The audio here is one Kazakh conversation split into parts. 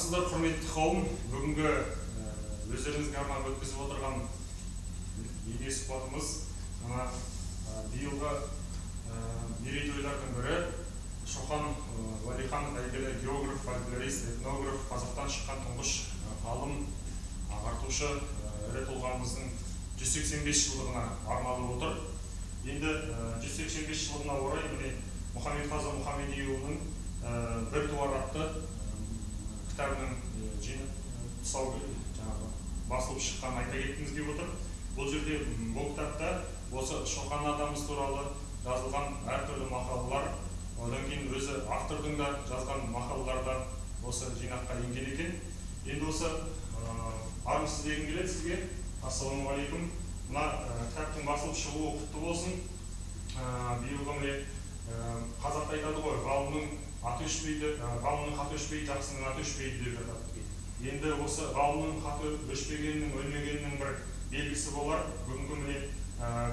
армысыздар құрметті қауым бүгінгі өздеріңізге арнап өткізіп отырған бейне сұхбатымыз мына биылғы мерейтойлардың бірі шоқан уәлиханов әйгілі географ фольклорист этнограф қазақтан шыққан тұңғыш ғалым ағартушы ірі тұлғамыздың 185 жылдығына арналып отыр енді ә, 185 жылдығына орай міне мұхаммедқазы мұхамедиұлының бір туар атты кітабының тұсау жаңағы басылып шыққанын айта кеткіміз келіп отыр. Бұл жерде бұл кітапта осы шоқан атамыз туралы жазылған әртүрлі мақалалар одан кейін өзі автордың да жазған мақалалары да осы жинаққа енген екен. Енді осы армысыз дегім келеді сізге. Ассалаумағалейкум мына кітаптың басылып шығуы құтты болсын. Биылғы міне қазақта айтады ғой ғалымның аты өшпейді ғалымның хаты өшпейді жақсының аты өшпейді деп жатады енді осы ғалымның хаты өшпегенінің өлмегенінің бір белгісі болар бүгінгі міне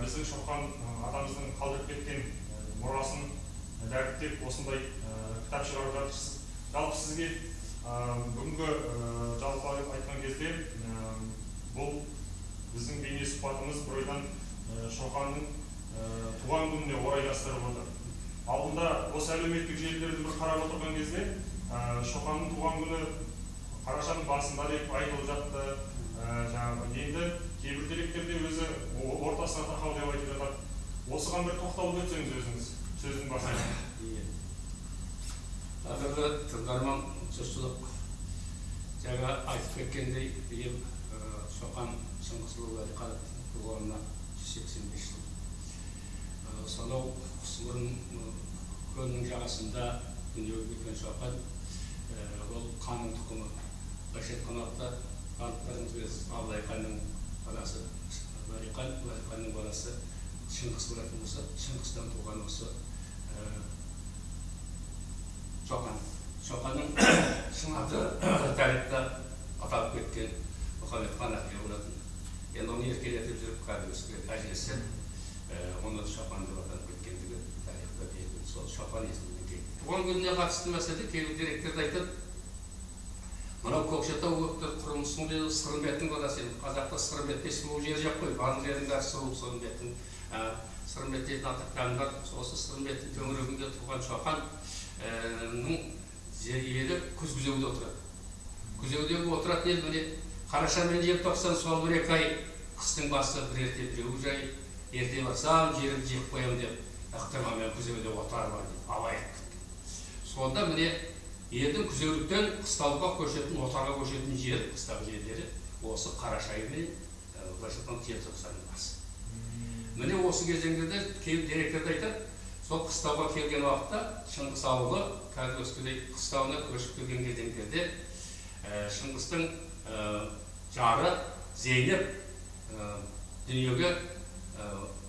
біздің шоқан атамыздың қалдырып кеткен мұрасын дәріптеп осындай кітап шығарып жатырсыз жалпы сізге бүгінгі жалпы айтқан кезде бұл біздің бейне сұхбатымыз бір ойдан шоқанның туған күніне орайластырып отыр алдында осы әлеуметтік желілерді бір қарап отырған кезде шоқанның туған күні қарашаның басында деп айтылып жатты. Жаңағы енді кейбір деректерде өзі ортасына тақау деп айтып жатады. Осыған бір тоқталып өтсеңіз өзіңіз сөздің басында. Иә. Қадірлі тыңдарман жұртшылық жаңа айтып кеткендей биыл шоқан шыңғысұлы уәлихановтың туғанына 185 жыл. Ә, сонау ә, көлінің жағасында дүниеге келген шоқан ол ханның тұқымы былайша айтқанда анықтарыңыз білесіз абылай ханның баласы уәлихан уәлиханның баласы шыңғыс болатын болса шыңғыстан туған осы шоқан шоқанның шын аты тарихта аталып кеткен мұхаммед хан әке болатын енді оны еркелетіп жүріп кәдімгі әжесі оны шоқан деп тарихта есімінен келген туған күніне қатысты мәселе кейбір деректерде айтады мынау көкшетау өктір құрымсың деді сырымбеттің баласы енді қазақта сырымбетте сұлу жер жоқ қой барлық жердің бәрі сұлу сырымбеттің сырымбет дейтін атақтан бар осы сырымбеттің төңірегінде туған шоқанның күз күзеуде отырады күзеудегі отыратын ел міне қараша мен желтоқсан сол бір екі ай қыстың басы бір ерте біреу жай ерте барсам жерімді жеп қоямын деп ықтырма мен күзеуде абай айтып кеткен сонда міне елдің күзеуліктен қыстауға көшетін отарға көшетін жер қыстау жерлері осы қараша айы мен былайша айтқанда желтоқсанның басы міне осы кезеңдерде кейбір деректерде айтады сол қыстауға келген уақытта шыңғыс ауылы қазір өскелей қыстауына көшіп келген кезеңдерде шыңғыстың жары зейнеп дүниеге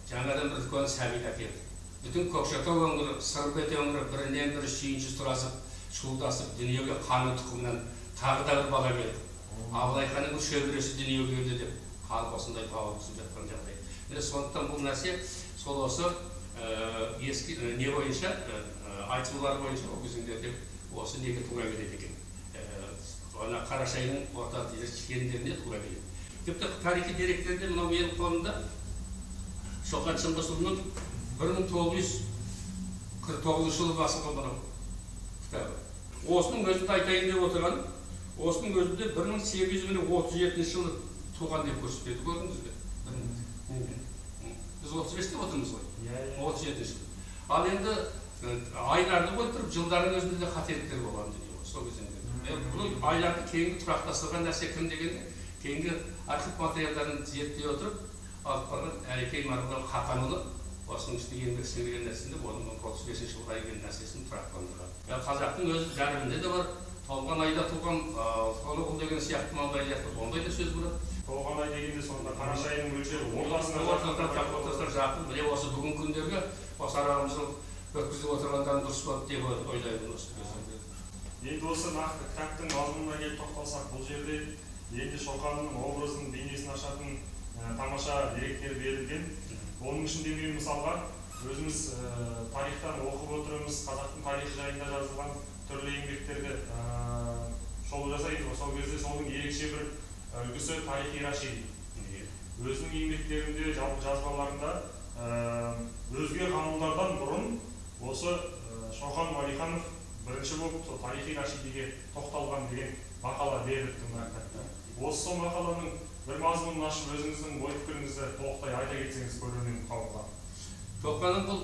жаңадан бір үлкен сәби әкелді бүтін көкшетау өңірі сырымбет өңірі бірінен бірі сүйінші сұрасып шуылдасып дүниеге қаның тұқымынан тағы да бір бала келді абылай ханның бұл шөбересі дүниеге келді деп халық осындай бауыр түсіп жатқан жағдай міне сондықтан бұл нәрсе сол осы ескі не бойынша айтулар бойынша ол кезеңдерде осы неге тура келеді екен ана қарашайдың орта кендеріне тура келеді тіпті тарихи деректерде мынау менің қолымда шоқан шыңғысұлының бір мың тоғыз жүз қырық тоғызыншы жылы басылған мынау кітабы. Осының өзінде айтайын деп отырған осының өзінде бір мың сегіз жүз отыз жетінші жылы туған деп көрсетеді көрдіңіз бе? Біз отыз бесте отырмыз ғой. Иә иә отыз жетінші жыл. Ал енді айларды қойып тұрып жылдардың өзінде де қателіктер болған дүние ғой сол кезеңде. Бұл айларды кейінгі тұрақтастырған нәрсе кім дегенде кейінгі архив материалдарын зерттей отырып алып барған әлекей марғұлан хақанұлы осының үстіне еңбек сіңірген нәрсені оның отыз бесінші жылға келген нәрсесін тұрақтандырған ә, қазақтың өз жәрімінде де бар. Толған айда туған ұл деген сияқты мынандай сияқты ондай да сөз болады. Толған ай дегенде сонда қараша айының мөлшері ортасына жақын. Міне осы бүгінгі күндерге осы арамызды өткізіп отырғандарың дұрыс болады деп ойлаймын осы енді осы нақты кітаптың мазмұнына келіп тоқталсақ бұл жерде енді шоқанның образын бейнесін ашатын тамаша деректер берілген. Оның ішінде мен мысалға өзіміз ә, тарихтан оқып отырмыз қазақтың тарихы жайында жазылған түрлі еңбектерді ә, шолу жасайды. Ғой сол кезде соның ерекше бір үлгісі тарихи рашиди өзінің еңбектерінде жалпы жазбаларында өзге қауымдардан бұрын осы шоқан уәлиханов бірінші болып сол тарихи рашидиге тоқталған деген мақала беріліпті мына кітапта. Осы сол мақаланың бір мазмұнын ашып өзіңіздің ой пікіріңізді толықтай айта кетсеңіз көрермен қауымға. Шоқанның бұл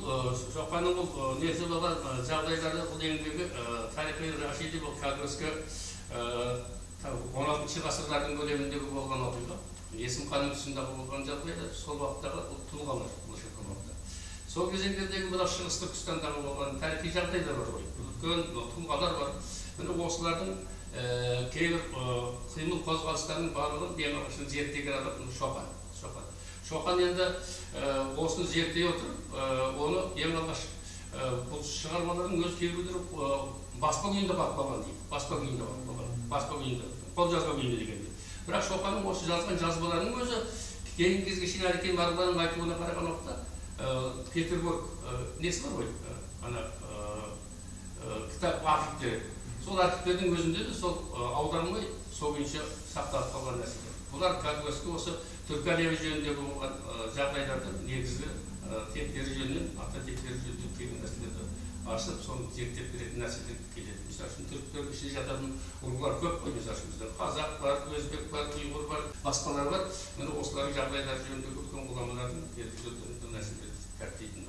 шоқанның бұл несі болған жағдайларда бұл еңбегі тарихи рашиди бұл кадровский он алтыншы ғасырлардың көлеміндегі болған оқиға есім ханның тұсында болған жағдайда сол уақыттағы тұлғалар сол кезеңдердегі мынау шығыс түркістандағы болған тарихи жағдайлар бар ғой. Үлкен тұлғалар бар. Міне осылардың кейбір қимыл қозғалыстарының барлығын ең алғашқы зерттеген адам шоқан шоқан шоқан енді осыны зерттей отырып оны ең алғаш бұл шығармалардың өз кейбіреулері баспа күйінде қалып қалған дейді. Баспа күйінде қалып қалған. Баспа күйінде қолжазба күйінде дегенде бірақ шоқанның осы жазған жазбаларының өзі кейінгі кезге шейін әлекең барларының айтуына қараған уақытта петербург несі бар ғой? Ана кітап архивтері. Сол архивтердің өзінде де сол аударылмай сол күйінше сақталып қалған нәрселер. Бұлар кәдімгі осы түркі әлемі жөніндегі болған жағдайларды негізгі тектері жөнінен ата тектері жөнінен келген нәрселерді ашып соны зерттеп беретін нәрселер келеді. Мысалы үшін түріктердің ішінде жататын ұлылар көп қой. Мысалы үшін бізде қазақ бар өзбек бар ұйғыр бар басқалар бар. Міне осылардың жағдайлары жөніндегі үлкен ғұламалардың нәрселерді дәріптейтін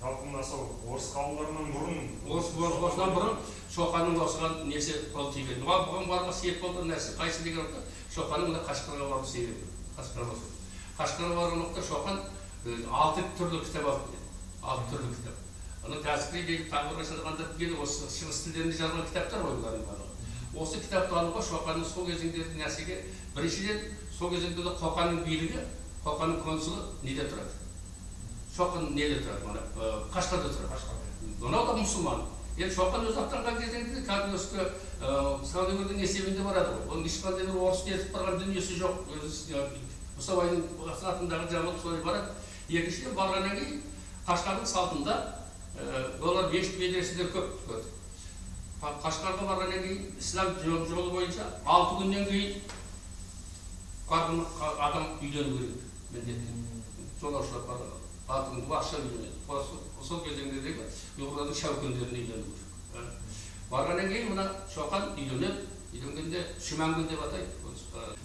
жалпы сол орыс қауымдарынан бұрын орыс осыдан бұрын шоқанның осыған несі қол тиген. Бұған барға себеп болған нәрсе қайсы деген уақытта шоқанның мына қашқарға бару себебі қашқарға қашқарға барған уақытта шоқан алты түрлі кітап алып келеді. Алты түрлі кітап. Ана деген тағы бір жазғандар келді осы шығыс тілдерінде жазған кітаптар ғой бұлардың барлығы. Осы кітапты алуға шоқанның сол кезеңдегі нәрсеге біріншіден сол кезеңде де қоқанның билігі қоқанның консулы неде тұрады? Шоқан неде тұрады мына қашқарда тұрады мынау да мұсылман енді шоқан өзі аттанған кезеңде кәдімгі саудагердің есебінде барады ғой оның ешқандай бір орыс нетіп барған дүниесі жоқ мұсабайдың атындағы жамал солай барады екіншіден барғаннан кейін қашқардың салтында олар мешіт медреселер көп қашқарға барғаннан кейін ислам жолы бойынша алты күннен кейін адам үйлену керек міндетті жолаушылар барған алты күн уақытша үйленеді сол кезеңдердегі ұйғырлардың шәукендеріне үйлену керек барғаннан кейін мына шоқан үйленеді үйленгенде шүмәңгүл деп атайды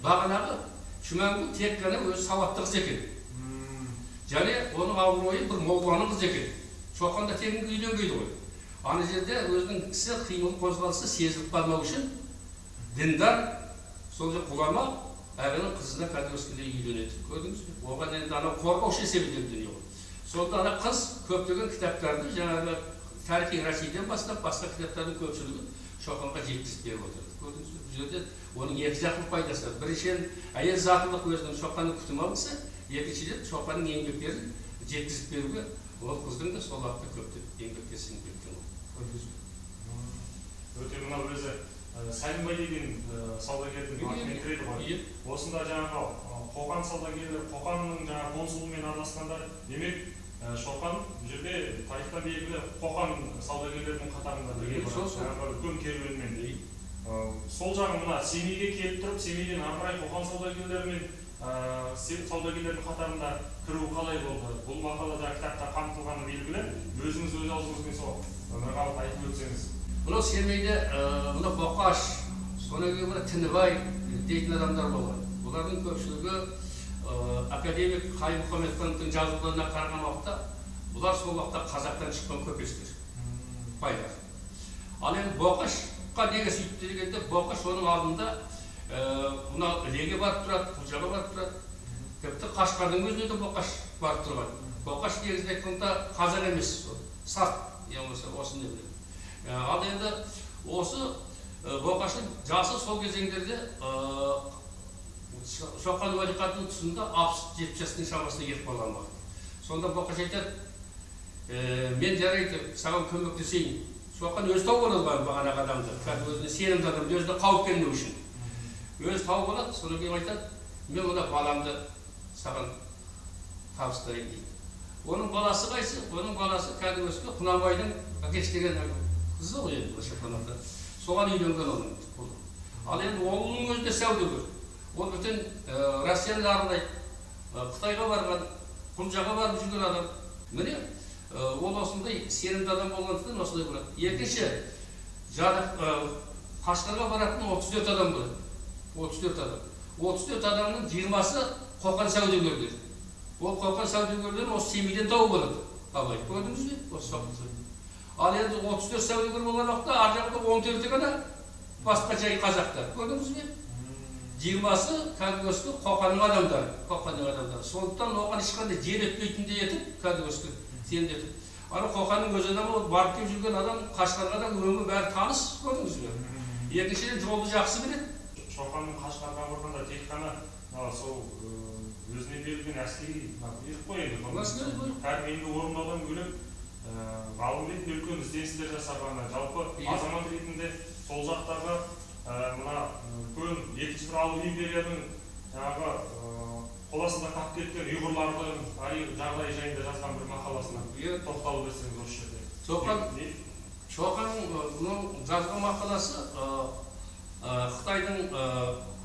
бағанағы шүмәңгүл тек қана өзі сауатты қыз екен және оның абыройы бір молланың қызы екен шоқан да тегін үйленбейді ғой ана жерде өзінің ісі қимыл қозғалысы сезіліп қалмау үшін діндар сол ғұлама әрине қызына кадровскийде үйленеді көрдіңіз бе оған енді анау қорғаушы есебіндегі дүние сонда ана қыз көптеген кітаптарды жаңағы тарихи рашиден бастап басқа кітаптардың көпшілігін шоқанға жеткізіп беріп отырды көрдіңіз бұл жерде оның екі жақтың пайдасы бар біріншіден әйел затылық өзінің шоқанның күтім алғысы екіншіден шоқанның еңбектерін жеткізіп беруге ол қыздың да сол уақытта көптеп еңбекке сіңіп кеткен бе өте мынау өзі сәлімбай деген саудагердің кіреді ғой осында жаңағы қоқан саудагерлері қоқанның жаңағы консулымен адасқанда демек шоқан бұл жерде тарихта белгілі қоқан саудагерлерінің қатарында бірге барады жаңағы үлкен керуенмен. Сол жағы мына семейге келіп тұрып семейден ары қарай қоқан саудагерлерімен саудагерлердің қатарында кіру қалай болды? Бұл мақалада кітапта қамтылғаны белгілі. Өзіңіз өз аузыңызбен сол нұрғалып айтып өтсеңіз. Мынау семейде мына боқаш содан кейін мына тінібай дейтін адамдар болған. Бұлардың көпшілігі академик қайым мұхамедхановтың жазуларына қараған уақытта бұлар сол уақытта қазақтан шыққан көпестер байлар ал енді боқашқа неге сөйтті дегенде боқаш оның алдында мына ілеге барып тұрады құлжаға барып тұрады тіпті қашқардың өзіне де боқаш барып тұрған боқаш негізінде айтқанда қазақ емес сарт я болмаса осы не ал енді осы боқаштың жасы сол кезеңдерде шоқан уәлиханның тұсында алпыс жетпіс жастың шамасында кетіп қалған уақыт сонда боқаш айтады мен жарайды саған көмектесейін шоқан өзі тауып алады бағанағы адамды. Кәдімгі өзіне сенімді адамды өзіне қауіп келмеу үшін. Өзі тауып алады содан кейін айтады мен мына баламды саған табыстайын дейді. Оның баласы қайсы? Оның баласы кәдімгі құнанбайдың әкесі деген қызы ғой енді соған үйленген оның ал енді оның өзі де саудагер ол бүтін ә, россияны аралайды ә, қытайға барған құлжаға барып жүрген адам. Міне ә, ол осындай сенімді адам болғандықтан осылай болады. Екінші қашқарға баратын отыз төрт адам болады отыз төрт адам. Отыз төрт адамның жиырмасы қоқан саудагерлері ол қоқан саудагерлерін осы семейден тауып алады абай көрдіңіз бе? Осы ал енді отыз төрт саудагер болған уақытта ар жақта он төрті ғана басқа жай қазақтар. Көрдіңіз бе? Жиырмасы кәдімгі қоқанның адамдары қоқанның адамдары. Сондықтан оған ешқандай жер етпейтіндей етіп кәдімгі сендетіп ана қоқанның өз адамы ол барып келіп жүрген адам қашқарға да өңі бәрі таныс көрдіңіз бе? Екіншіден жолды жақсы біледі. Шоқанның қашқарға барғанда тек қана сол өзіне берілген әскери бұйрық қой енді тәрбиені орындаудан бөлек ғалым ретінде үлкен ізденістер жасағаны жалпы Иә. азамат ретінде сол жақтағы мына ы, үлкен екінші бір алып империяның жаңағы ы, қол астында қалып кеткен ұйғырлардың жағдайы жайында жазған бір мақаласына Иә. тоқталып өтсеңіз осы жерде Шоқан Шоқанның жазған мақаласы ы, Қытайдың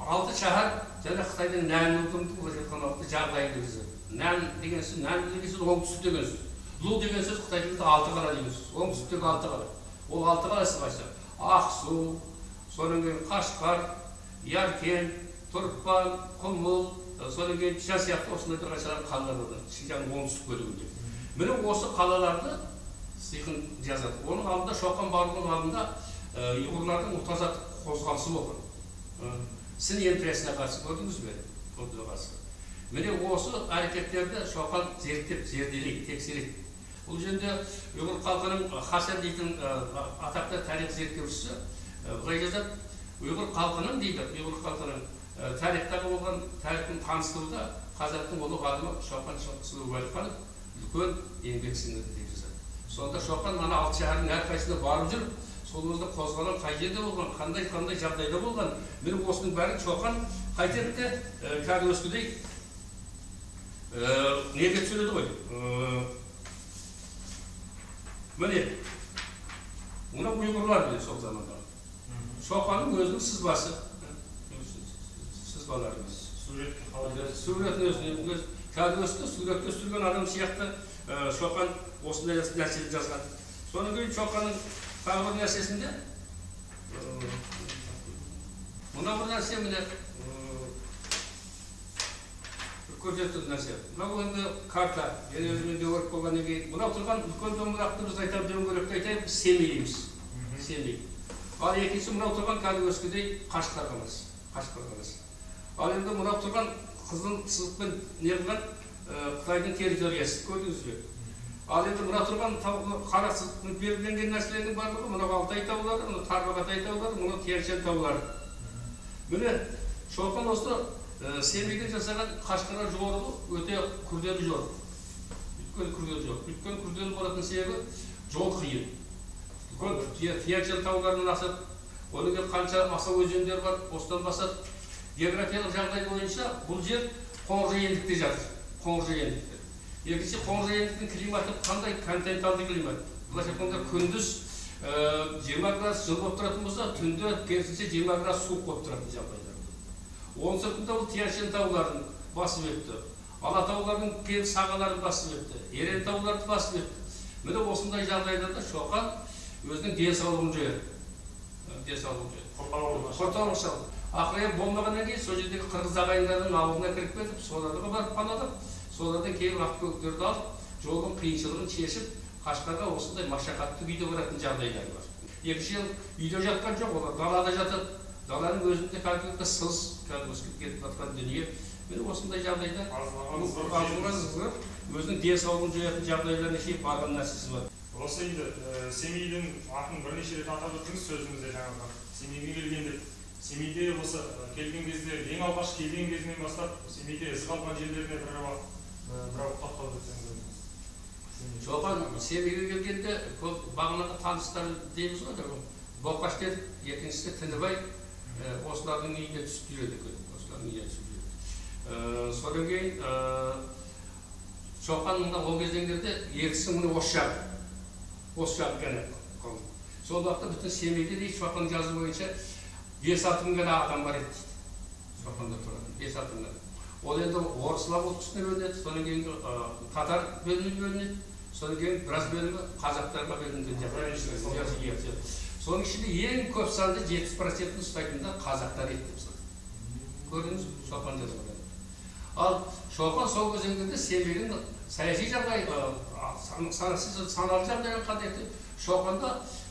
алты шаһар және Қытайдың нән ұлтының былайша айтқан уақытта жағдайы деген сөз. Нән деген сөз, нән деген сөз оңтүстік деген сөз. Лу деген сөз Қытай тілінде алты қала деген сөз. Оңтүстіктегі алты қала. Ол алты қаласы қайсы? Ақсу, содан кейін Қашқар, Яркент, Тұрпан, Құмыл, содан кейін Ча сияқты осындай бір қаншалар қалалар бар. Шыңжаңның оңтүстік бөлігінде. Міне осы қалаларды сыйқын жазады. оның алдында шоқан барудың алдында ұйғырлардың ұлт қозғалысы болған сын империясына қарсы көрдіңіз бе қарсы міне осы әрекеттерді шоқан зерттеп зерделейді тексереді бұл жерде ұйғыр халқының хасан дейтін атақты тарих зерттеушісі былай жазады ұйғыр халқының дейді. Ұйғыр халқының ә, тарихтағы болған тарихын таныстыруда қазақтың ұлы ғалымы шоқан сұлу уәлиханов үлкен еңбек сіңірді деп жазады. Сонда шоқан ана алты шаһардың әрқайсысына барып жүріп сол кезде қозғалған қай жерде болған қандай қандай жағдайда болған міне осының бәрін шоқан ә, кәдімгідей ә, неге түсіреді ғой? Міне мына ұйғырлар сол заманда. Шоқанның өзінің сызбасы сызбалары суретке қалай суретін өзіне өз кәдімгі суретке түсірген адам сияқты шоқан осындай нәрсені жазған содан кейін шоқанның тағы бір нәрсесінде мына бір нәрсе міне көрсететін нәрсе мынау енді карта мен өзіме де көріп болғаннан кейін мынау тұрған үлкен домырақты біз айтамыз дөңгелекті айтайық біз семей дейміз семей ал екінші мынау тұрған кәдімгідей қашқар қаласы қашқар қаласы. Ал енді мынау тұрған қызыл сызықпен не қылған ә, қытайдың территориясы көрдіңіз бе? Ал енді мына тұрған қара сызықпен белгіленген нәрселердің барлығы мынау алтай таулары мынау тарбағатай таулары мынау шань таулары. Міне шолпан осы ә, семейге жасаған қашқарға жорығы өте күрделі жорық өйткені күрделі жорық өйткені күрделі болатын себебі жол қиын. Тянь шань тауларынан асады одан кейін қанша асау өзендер бар осыдан басады географиялық жағдай бойынша бұл жер қоңыржай жатыр қоңыржай ендікте екінші қоңыржай ендіктің климаты қандай континенталды климат былайша айтқанда күндіз жиырма градус жылы болып тұратын болса түнде керісінше жиырма градус суық болып тұратын жағдайлар оның сыртында ол шань тауларын басып өтті алатаулардың сағаларын басып өтті ерен тауларды басып өтті міне осындай жағдайларда шоқан өзінің денсаулығын жояды денсаулығын жояды құртауы қортауық салды ақыры болмағаннан кейін сол жердегі қырғыз ағайындардың ауылына кіріп кетіп соларға барып паналап солардан кейін автокөліктерді алып жолдың қиыншылығын шешіп қашқарға осындай машақатты күйде баратын жағдайлар бар. Екінші жыл үйде жатқан жоқ олар далада жатады даланың өзінде кәдімгі сыз кәдімгі кетіп жатқан дүние. Міне осындай жағдайда өзінің денсаулығын жоятын жағдайларына шейін барған нәрсесі бар. Осы енді ә, семейдің атын бірнеше рет атап өттіңіз сөзіңізде жаңағы. Семейге келгенде семейде осы ә, келген кезде ең алғаш келген кезінен бастап семейде із қалған жерлеріне бір уақыт ә, бір ауық тоқталып өтсеңіз соған семейге келгенде көп бағанағы таныстар дейміз ғой боқаш дедік екіншісі тінібай осылардың үйіне түсіп жүреді екен осылардың үйіне түсіп жүреді содан кейін шоқан мына ол кезден кезде ертісі міне осы жағы. Осы жағы ғана қалды. сол уақытта бүтін семейде дейді шоқанның жазуы бойынша бес алты мың ғана адам бар еді дейді шоқанда тұратын бес алты мың ғана ол енді орыслар ұлтысына бөлінеді содан кейін татар бөліміне бөлінеді содан кейін біраз бөлімі қазақтарға иә. соның ішінде ең көп санды жетпіс процентін ұстайтындар қазақтар еді деп көрдіңіз шоқан жазғанда ал шоқан сол кезеңдерде семейдің саяси жағдай ы, сан- санасыз саналы жағдайы қандай еді? Шоқанда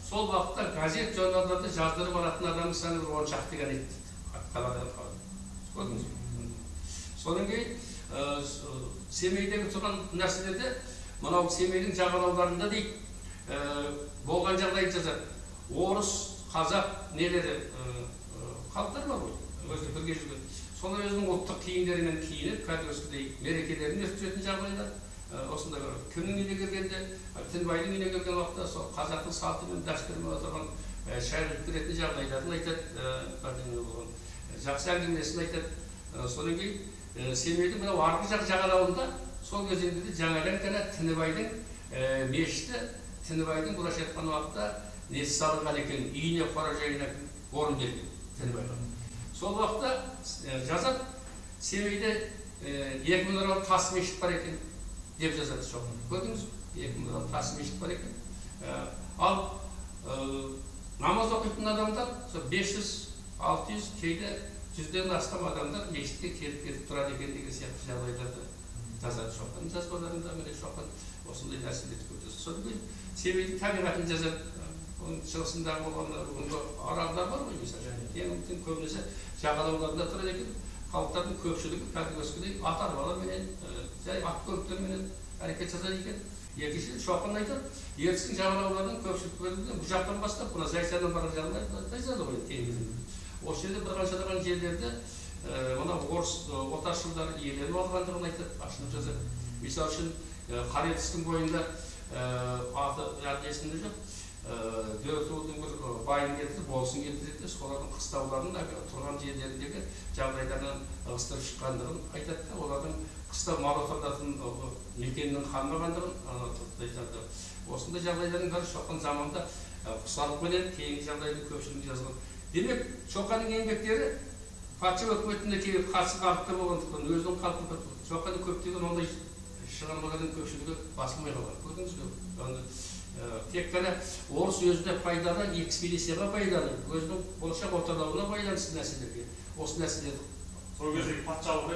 сол уақытта газет журналдарды жаздырып алатын адамның саны он шақты ғана еді. Қалады. көрдіңіз содан кейін семейдегі тұрған нәрселерде мынау семейдің жағалауларында дейді болған жағдайды жазады. Орыс қазақ нелері халықтар бар ғой өзі бірге жүрген. Солар өзінің ұлттық киімдерімен киініп кәдімгідей мерекелерін өткізетін жағдайлар осындай бар кімнің үйіне келгенде ы, тінібайдың үйіне келген уақытта сол қазақтың салты мен дәстүрімен отырған беретін жағдайларын айтады жақсы әңгімесін айтады содан кейін семейдің мынау арғы жақ жағалауында сол кезеңде де жаңадан ғана тінібайдың мешіті тінібайдың былайша айтқан уақытта несі салынған екен үйіне қоражайына орын берген тінібайға сол уақытта жазады семейде екі мұнаралы тас мешіт бар екен деп жазады шоқан көрдіңіз екі мұнаралы тас мешіт бар екен ал намаз оқитын адамдар сол бес жүз алты жүз кейде жүзден астам адамдар мешітке келіп кетіп тұрады екен деген сияқты жағдайларды жазады шоқанның жазбаларында міне шоқан осындай нәрселерді көрсетеді содан кейін семейдің табиғатын жазады оның шығысындағы болған бүгінгі аралдар бар ғой мысалы теңіздің көбінесе жағалауларында тұрады екен халықтардың көпшілігі кәдімгідей ат арбаларменен жай ат көліктерменен әрекет жасайды екен екіншіден шоқан айтады ертістің жағалауларының көпшілік бөлігінде бұл жақтан бастап мына зайсаннан барған жағына тайсады ғой теңіздің осы жерде бір қаншалаған жерлерде ы, мына орыс отаршылдар иеленіп алғандығын айтады ашылып жазады мысалы үшін ы, қаретістің бойында аты аты есімде жоқ дөретудың бір байын келтіріп болысын келтіреді де солардың қыстауларын тұрған жерлеріндегі жағдайларынан ығыстырып шыққандығын айтады да олардың қыста мал ы, мекеннің ы, айтады осындай жағдайлардың бәрі шоқан заманында құсалықпенен кейінгі жағдайды көпшілігі жазған. Демек шоқанның еңбектері патша өкіметіне келіп қарсы бағытта болғандықтан өзінің халқын шоқанның көптеген ондай шығармалардың көпшілігі басылмай қалған. Көрдіңіз бе? Тек қана орыс өзіне пайдалы экспедицияға пайдалы өзінің болашақ отарлауына байланысты нәрселерге осы нәрселерді сол кездегі патшалық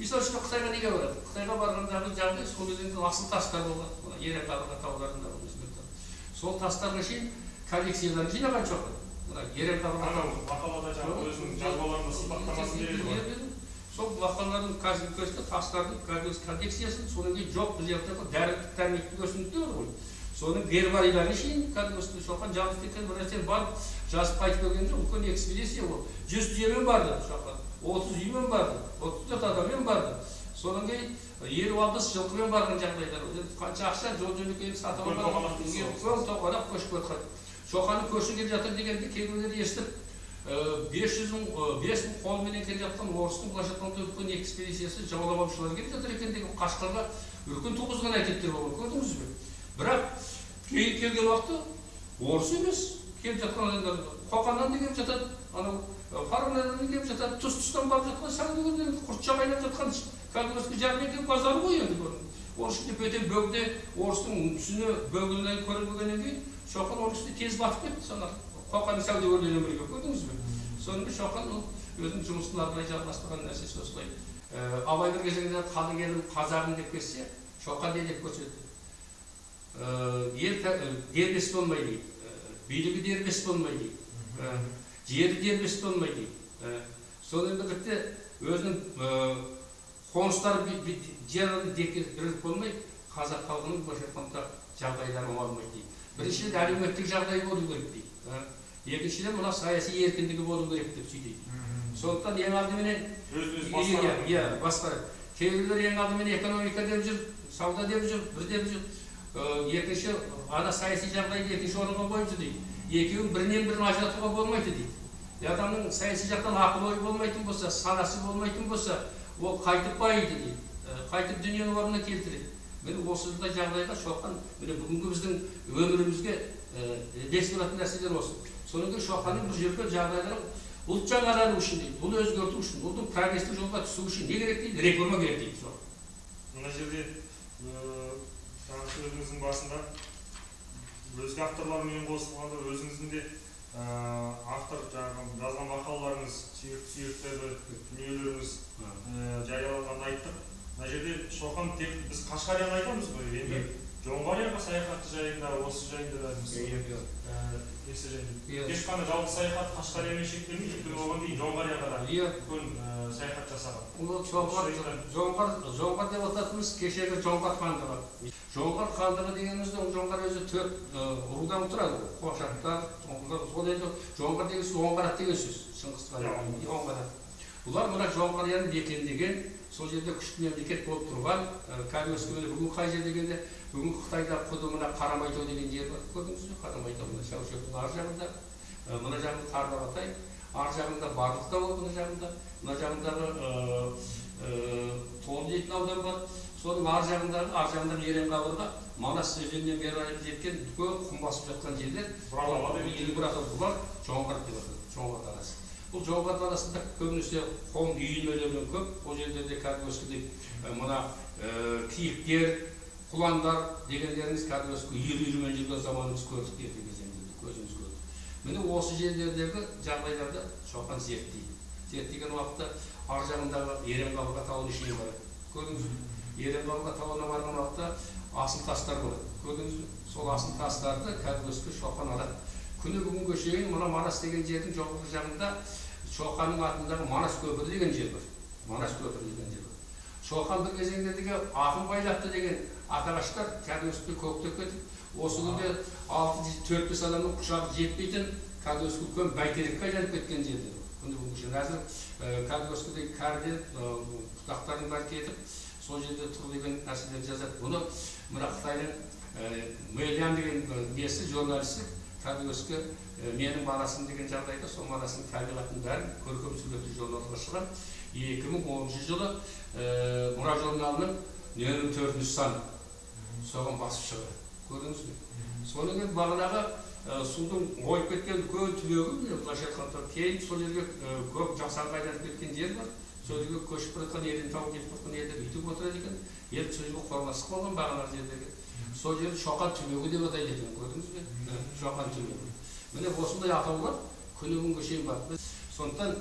Мысалы үшін қытайға неге барады? Қытайға барғандағы жағдай сол кезеңде асыл тастар болған. Мына ерекалыға тауларында сол тастарға шейін коллекцияларын жинаған шоқан мына береді ғой. сол мақалалардың қазіргі кезде тастардың коллекциясын содан кейін жоқ біз жақта дәрілік дәрмектік өсімдіктер бар ғой. Соның гербарийларын шейін кәдімгі шоқан жазып кеткен бір нәрсені барып жазып қайтып келген жоқ. Үлкен экспедиция ол. Жүз түйемен барды шоқан. Отыз үймен барды отыз төрт адаммен барды. Содан кейін елу алпыс жылқымен барған жағдайлар қанша ақша жол жөнекейін сатып алған тоқалақ көшіп кеткен шоқанның көші келе жатыр дегенді кейбіреулер естіп бес жүз мың ы, бес мың қолменен келе жатқан орыстың былайша айтқанда үлкен экспедициясы жаулап алушылар келе жатыр екен деген қашқарға үлкен туғызған әрекеттер болған көрдіңіз бе? Бірақ кейін келген уақытта орыс емес келіп жатқан адамдар қоқаннан да келіп жатады анау паранадан да келіп жатады тұс тұстан барып жатқан саудагерлер құртша қайнап жатқан кәдімгі жәрмеңке базары ғой енді оның ішінде бөтен бөгде орыстың мүсіні бөгінен көрінбегеннен кейін шоқан оның үстіне тез батып кетті соны қоқанның саудагерлерімен бірге көрдіңіз бе сонымен шоқан ол өзінің жұмысын ары қарай жалғастырған нәрсесі осылай абай бір кезеңде қалың елім қазағым деп кетсе шоқан не деп көрсетті ел дербес болмай дейді билігі дербес болмай дейді жері дербес болмай дейді Ә, сонымен бірlikte өзінің ә, қоныстары жері дербес болмай қазақ халқының былайша айтқанда жағдайлары оңалмайды дейді біріншіден әлеуметтік жағдай болу керек дейді Ә, екіншіден мына саяси еркіндігі болу керек деп сөйтеді сондықтан ең алдыменен иә басқа кейбіреулер ең алдымен экономика деп жүр сауда деп жүр бір деп жүр. Ә, екінші ана саяси жағдайды екінші орынға қойып жүр дейді. Екеуін бірінен бірін ажыратуға болмайды дейді. Адамның саяси жақтан ақыл ойы болмайтын болса санасы болмайтын болса ол қайтып байиды дейді қайтып дүниені орнына келтіреді міне осындай жағдайға шоқан міне бүгінгі біздің өмірімізге лес болатын нәрселер осы содан кейін шоқанның бұл жерде жағдайлары ұлт жаңадану үшін дейді ұлт өзгерту үшін ұлттың прогресстік жолға түсу үшін не керек дейді реформа керек дейді сол мына жерде жаңағы сөзіңіздің басында өзге авторлармен қосылғанда өзіңіздің де автор жаңағы жазған мақалаларыңыз сүйектерді дүниелеріңіз э, жарияланғанын айттық мына жерде шоқан тек біз қашқарияны айтамыз ғой енді. Жоңғарияға саяхаты жайында осы жайында да э,есі жайында қана жалғыз саяхат қашқариямен шектелмейді өйткені оған дейін жоңғарияға да иә үлкен саяхат жасаған ол жоңғар жоңғар жоңғар деп атайтынымыз кешегі жоңғар хандығы жоңғар хандығы дегенімізде ол жоңғар өзі төрт рудан тұрады ғой қуашақтар сол енді жоңғар деген сөз оңғарат деген сөз шыңғысхан оңғарат бұлар мына жоңғарияны мекендеген сол жерде күшті мемлекет болып тұрған кәдімгі бүгін қай жер дегенде бүгінгі қытайда құды мына қарамайтау деген жер бар. Көрдіңіз бе? Қарамайтау мына шәушектің ар жағында. Мына жағында тарбағатай ар жағында барлықтау мына жағында. Мына жағындағы тол дейтін аудан бар. Соның ар жағындағы ар жағындағы еренқабырға манас өзенінен бері қарай жеткен үлкен құм басып жатқан жерлер бұлар жоңғар деп атады жоңғар даласы бұл жоңғар даласында көбінесе қом үйірмелерден көп. Ол жерлерде кәдімгідей мына ә, киіктер құландар дегендеріңіз кәдімгі үйір үйірмен жүрген заманымыз көрдік ерте кезеңдерде көзіміз көрді міне осы жерлердегі жағдайларды шоқан зерттейді зерттеген уақытта ар жағындағы еренқабырға тауына шейін барады көрдіңіз бе еренқабырға тауына барған уақытта асыл тастар болады көрдіңіз бе сол асыл тастарды кәдімгі шоқан алады күні бүгінге шейін мына манас деген жердің жоғарғы жағында шоқанның атындағы манас көпірі деген жер бар манас көпірі деген жер бар шоқан бір кезеңдердегі ақын байлапты деген ағаштар кәдімгі көктеп кетіп осы күнде алты төрт бес адамның құшағы жетпейтін кәдімгі үлкен бәйтерекке айналып кеткен жерлер күні бүгінге шейін әзір кәдімгідей кәрден бұтақтардың бәрі кетіп сол жерде тұр деген нәрселерді жазады бұны мына қытайдың мэлян деген несі журналисі кәдімгі менің манасым деген жағдайда сол манастың табиғатын бәрін көркем суретті журналға шығарып екі мың оныншы жылы мұра журналының нөмірі төртінші саны соған басып шығады. Көрдіңіз бе? Содан кейін бағанағы ә, судың ойып кеткен үлкен түбегі міне былайша айтқанда кейін сол жерге көп жасанға айналып кеткен жер бар. Сол жерге көшіп бара жатқан ерентау деп жатқан елдер үйтіп отырады екен. Ел сол жерге қорғансыз қалған бағанағы жердегі сол жерді шоқан түбегі деп атайды екен көрдіңіз бе? Шоқан түбегі. Міне осындай атаулар күні күнге шейін бар. Сондықтан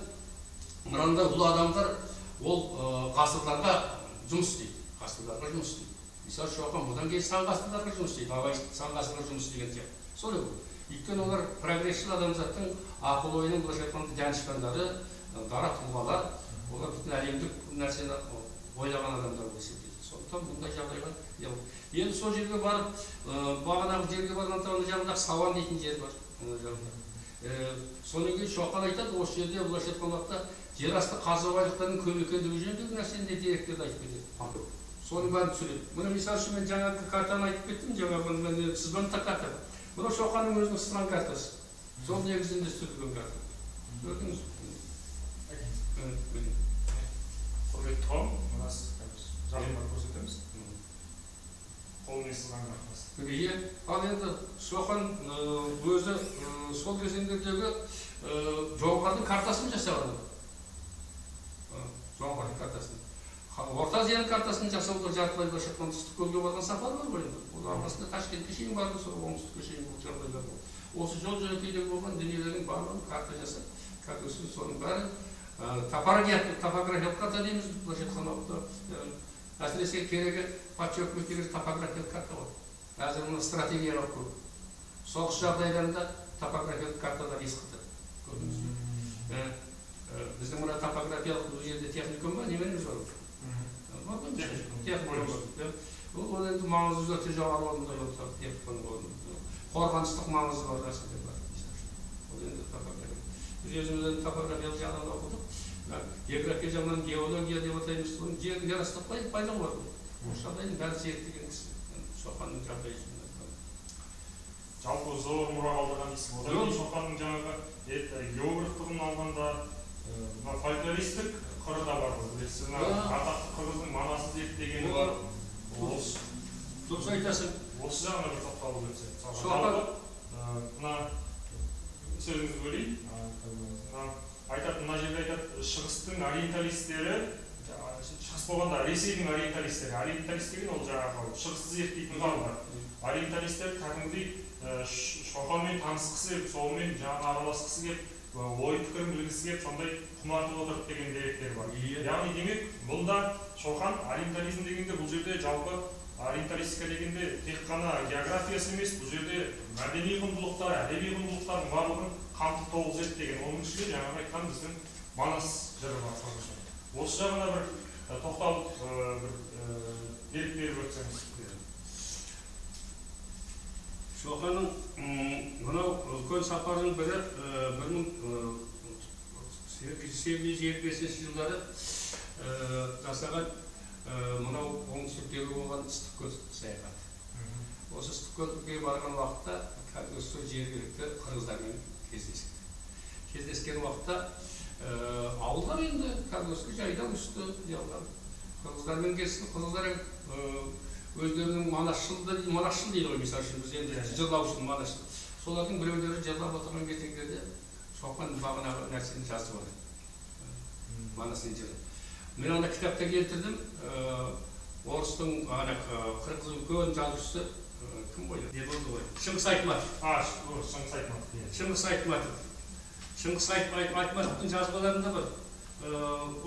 мынандай ұлы адамдар ол ғасырларға жұмыс істейді. Ғасырларға жұмыс істейді. Мысалы шоқан бұдан кейін сан ғасырларға жұмыс істейді абай сан ғасырға жұмыс істеген сияқты солай ғой өйткені олар прогрессшіл адамзаттың ақыл ойының былайша айтқанда данышпандары дара тұлғалар олар бүтін әлемдік нәрсені ойлаған адамдар болып есептейді сондықтан бұндай жағдайға енді сол жерге барып бағанағы жерге барғанда ана жағында сауан дейтін жер бар содан кейін шоқан айтады осы жерде былайша айтқан уақытта жер асты қазба байлықтарының көп екендігі жөніндегі нәрсені де деректерді айтып кетеді соның бәрін түсіреді міне мысалы үшін мен жаңағы картаны айтып кеттім жаңағы мен сызбанта карта мынау шоқанның өзінің сызған картасы. Сол негізінде түсірілген карта көрдіңіз? Құрметті қауым мына көрсетеміз. Қолмен сызған картасы. Иә. Ал енді шоқан өзі сол кезеңдердегі жоңғардың картасын жасаған жоңғардың картасын. Орта азияның картасын жасауда жартылай былайша айтқанда ыстық көлге барған сапар бар ғой енді ол арқасында ташкентке шейін барды сол оңтүстікке шейін бұл жағдайлар болды осы жол жөнекейдегі болған дүниелердің барлығын карта жасап кәдімгі соның бәрі топографиялық карта дейміз былайша айтқан уақытта ы, әсіресе керегі патша өкіметтерге топографиялық карта ғой қазір мына стратегиялық көп соғыс жағдайларында топографиялық карталар ескірді көрдіңіз бе біздің мына топографиялық бұл жерде техникум ба неменеміз бар ғой иә. ол енді маңызы өте жоғары орында техникумның орны қорғаныстық маңызы бар нәрселер бар ол енді топография біз өзіміз топографиялық жағынан оқыдық география жағынан геология деп атаймыз соның жер жер асты пай- байлығы бар ғой осы жағдайдың бәрін зерттеген кісі шоқанның жағдайы жалпы зор мұра қалдырған дейсіз одан кейін шоқанның жаңағы географтығын алғанда мына фольклористік қыры да бар ғой білесіз мына атақты қырғыздың манасын зерттегені бар осы дұрыс айтасың осы жағына бір тоқталып өтсек мысалы мына сөзіңізді бөлейін мына айтады мына жерде айтады шығыстың ориенталистері шығыс болғанда ресейдің ориенталистері ориенталист деген ол жаңағы шығысты зерттейтін ғалымдар ориенталистер кәдімгідей шоқанмен танысқысы келіп сонымен жаңағы араласқысы келіп ой пікірін білгісі келіп сондай құмартып отырды деген деректер бар. Яғни демек бұнда шоқан ориентализм дегенде бұл жерде жалпы ориенталистика дегенде тек қана географиясы емес бұл жерде мәдени құндылықтар әдеби құндылықтардың барлығын қамтып тоғыз еді деген оның ішінде жаңағы айтқан біздің манас жыры бар осы жағына бір тоқталып бір дерек беріп өтсеңіз. Шоқанның мынау үлкен сапардың бірі бір мың сегіз елу бесінші жылдары ы, жасаған ы, мынау оңтүстіктегі болған ыстықкөл саяхаты осы ыстықкөлге барған уақытта кәдімгі сол жергілікті қырғыздармен кездесті кездескен уақытта ы, ауылдар енді кәдімгі жайда өсті неғылған қырғыздармен кездесті қырғыздар өздерінің манасшыл манасшыл дейді ғой мысалы үшін біз енді жырлаушыл манасшыл солардың біреулері жырлап отырған кезеңдерде шоқан бағанағы нәрсені жазып манастың жыры мен ана кітапта келтірдім орыстың ана қырғыз үлкен жазушысы кім ғой не болды ғой шыңғыс айтматов а шыңғыс айтматов иә шыңғыс айтматов шыңғыс Айт- Айт- айтматовтың жазбаларында бар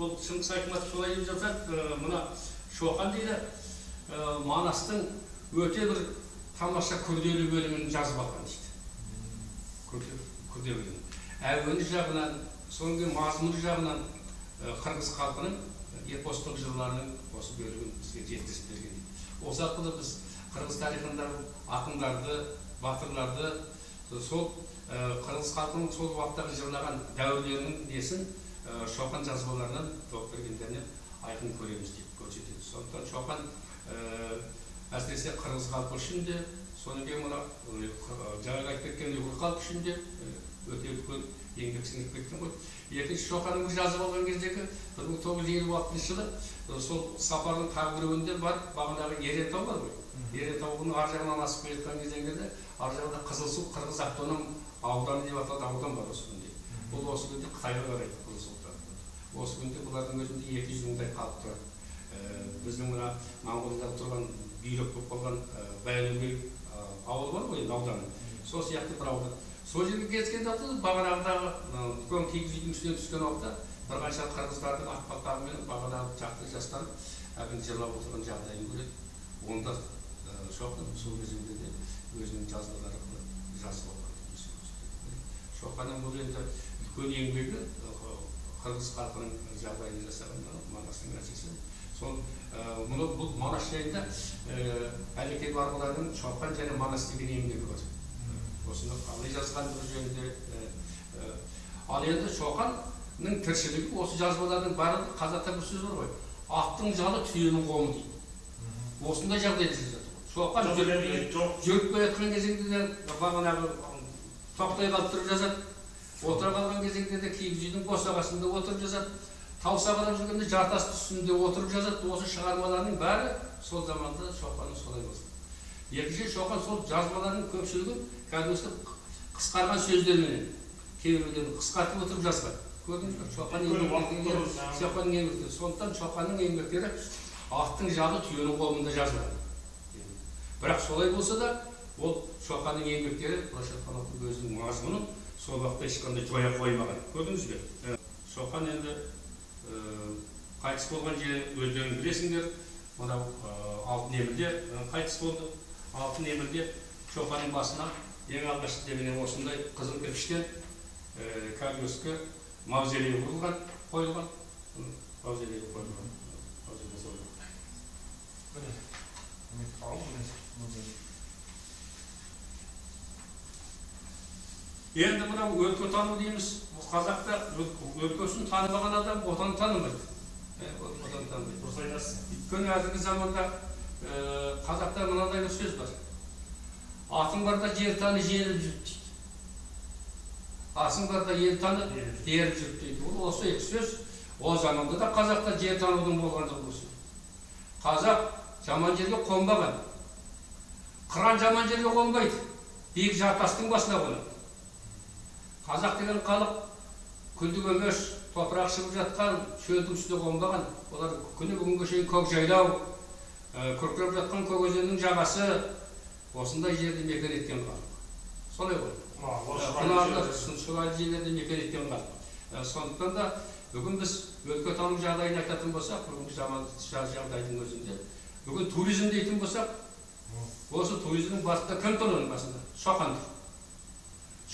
ол шыңғыс айтматов солай деп жазады мына шоқан дейді манастың өте бір тамаша күрделі бөлімін жазып алған дейді күрделі күрделі бөлім әуені жағынан содан кейін мазмұны жағынан қырғыз халқының эпостық жырларының осы бөлігін бізге жеткізіп берген. Осы арқылы біз қырғыз тарихындағы ақындарды батырларды сол қырғыз халқының сол уақыттағы жырлаған дәуірлерінің несін шоқан жазбаларынан тауып бергендеріне айқын көреміз деп көрсетеді сондықтан шоқан әсіресе қырғыз халқы үшін де содан кейін мына жаңағы айтып кеткен ұйғыр халқы үшін де өте үлкен еңбек сіңіріп кеткен ғой екінші шоқанның жазып алған кездегі бір мың тоғыз жүз елу алтыншы жылы сол сапардың тағы біреуінде барып бағанағы ерентау бар ғой ерентауының ар жағынан асып келе жатқан кезеңдерде ар жағында қызылсу қырғыз автоном ауданы деп аталатын аудан бар осы күнде бұл осы күнде қытайға қарайды қызылсу осы күнде бұлардың өзінде екі жүз мыңдай халық тұрады біздің мына моңғолияда тұрған бүйрек болып қалған бәйленбей ауылы бар ғой енді ауданы сол сияқты бір аудан сол жерге кезген уақытта бағанағыдағы үлкен киіз үйдің үстіне түскен уақытта бір қанша қырғыздардың ақ қалпағымен бағанағы жақты жастар әбін жырлап отырған жағдайын көреді. Онда ы, шоқан сол кезеңде де өзінің жазбалары жазып алған шоқанның бұл енді үлкен еңбегі қырғыз халқының жағдайын жасаған манастың нәрсесі сол ы, мұны бұл манас жайында ы, әлеке барғұлардың шоқан және манас деген еңбегі бар. Осыны қалай жазғандығы жөнінде ал енді шоқанның тіршілігі осы жазбалардың барлығы қазақта бір сөз бар ғой. Аттың жалы түйенің қомы дейді. Осындай жағдайда жазады шоқан жүріп келе жатқан кезеңде де бағанағы тоқтай қалып тұрып жазады. Отыра қалған кезеңде де киіз үйдің босағасында отырып жазады. тау сағалап жүргенде жартасты үстінде отырып жазады. осы шығармаларының бәрі сол заманда шоқанның солай болды екінші шоқан сол жазбаларының көпшілігін кәдімгі қысқарған сөздерменен кейбіреулерін қысқартып отырып жазған. Көрдіңіз дұрыс, жаңағы. шоқанның еңбектері сондықтан шоқанның еңбектері аттың жағы түйенің қолында жазылған бірақ солай болса да ол шоқанның еңбектері былайша айтқанда өзінің мазмұнын сол уақытта ешқандай жоя қоймаған. Көрдіңіз бе? Шоқан енді қайтыс болған жері өздерің білесіңдер. Мынау алтын емірде ә, қайтыс болды. Алтын емірде шоқанның басына ең алғаш деміне осындай қызыл кірпіштен кәдімгі мавзолей құрылған қойылған. Мавзолей қойылған. Міне міне міне енді мынау өлкетану дейміз. Бұл қазақта өл- өлкесін танымаған адам отанын танымайды. Отанын танымайды. Дұрыс айтасыз. Өйткені қазіргі заманда қазақта мынадай бір сөз бар атың барда жер таны жеріп жүр дейді асың барда ел таны Еріп еріп жүр дейді ол осы екі сөз о заманда да қазақта жер танудың болғандығы осы қазақ жаман жерге қонбаған қыран жаман жерге қонбайды биік жартастың басына қонады қазақ деген халық күлді көмеш топырақ шығып жатқан шөлдің үстіне қонбаған олар күні бүгінге шейін көкжайлау ә, күркіреп жатқан көк өзеннің жағасы осындай жерді мекен еткен халық солай ғой құнарлы шұрайлы жерлерде мекен еткен халық Ә, сондықтан да бүгін біз өлкетану жағдайын айтатын болсақ бүгінгі жағдайдың өзінде. Бүгін туризм дейтін болсақ осы туризмнің басында кім тұр оның басында шоқан тұр.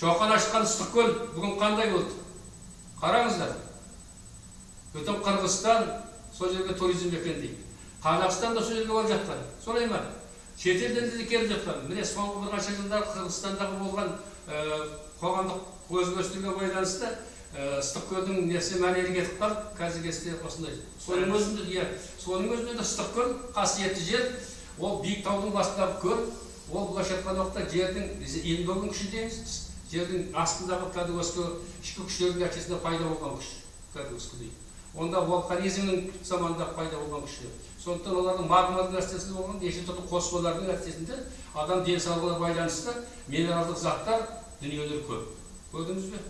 Шоқан ашқан ыстықкөл бүгін қандай болды? Қараңыздар. Бүтін қырғызстан сол жерге туризм мекендейді қазақстан да сол жерге барып жатқан солай ма шетелден де келіп жатқан міне соңғы бір қанша жылдар қырғызстандағы болған ә, қоғамдық өзгерістерге байланысты ә, ыстықкөлдің несі мәнері кетіп қалып қазір кезде осындай соның өзінде иә соның өзінде де ыстықкөл қасиетті жер ол биік таудың басындағы көл ол былайша айтқан уақытта жердің еңбегінің күші дейміз жердің астындағы кәдуескі ішкі күштердің нәтижесінде пайда болған күш кәдуескі дейді онда вулканизмнің заманында пайда болған күштер сондықтан олардың магмалық нәрсесі болған түрлі қоспалардың нәтижесінде адам денсаулығына байланысты минералдық заттар дүниелер көп. Көрдіңіз бе?